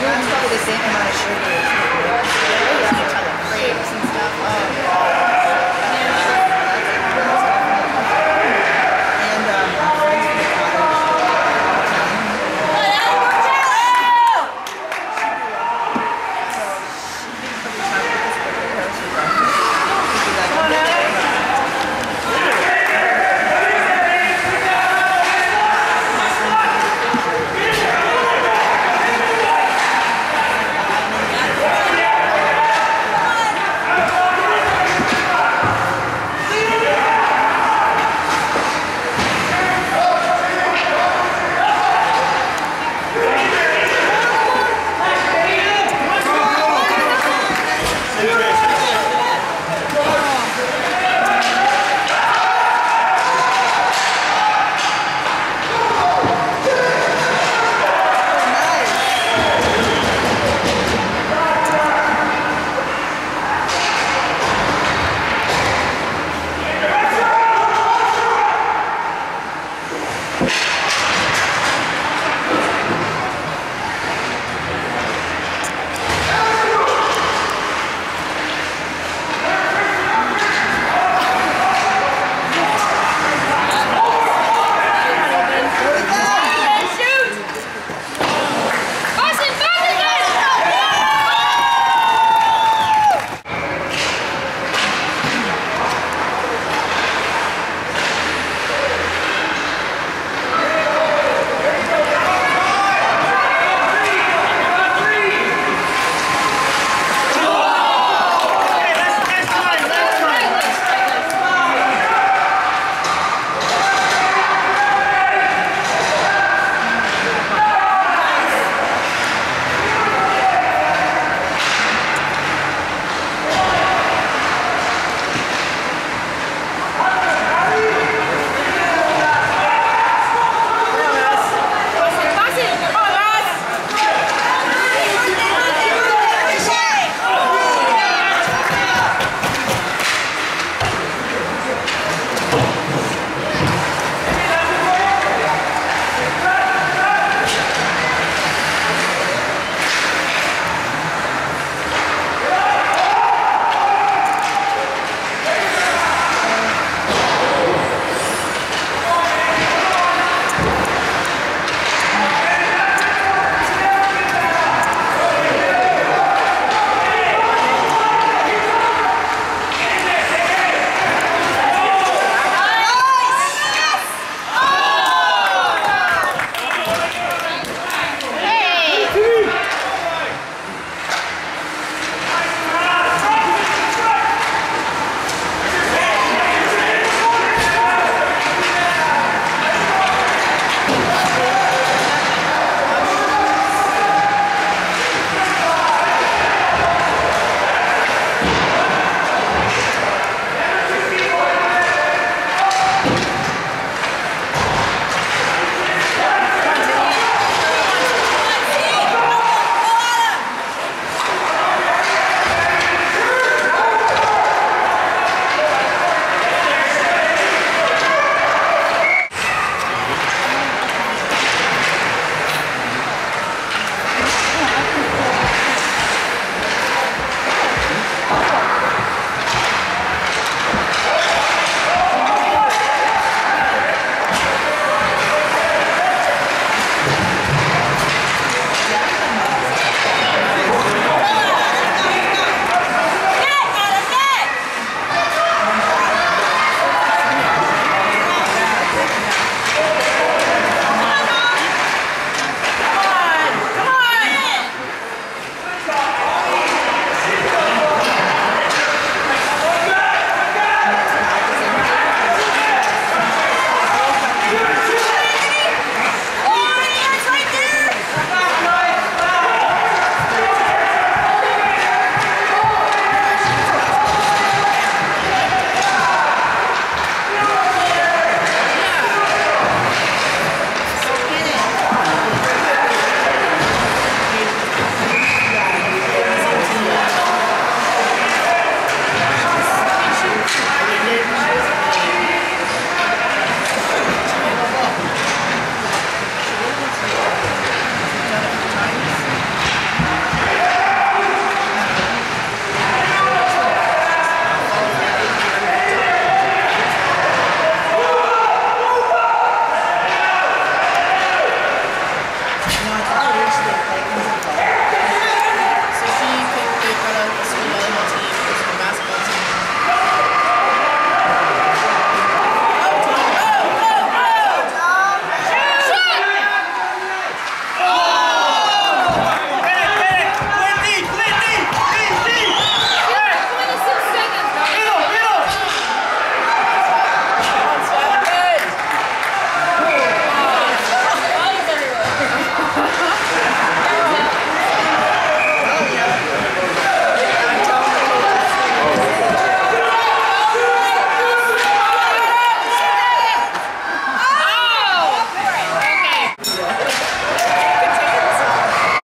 that's the probably the same amount of sugar.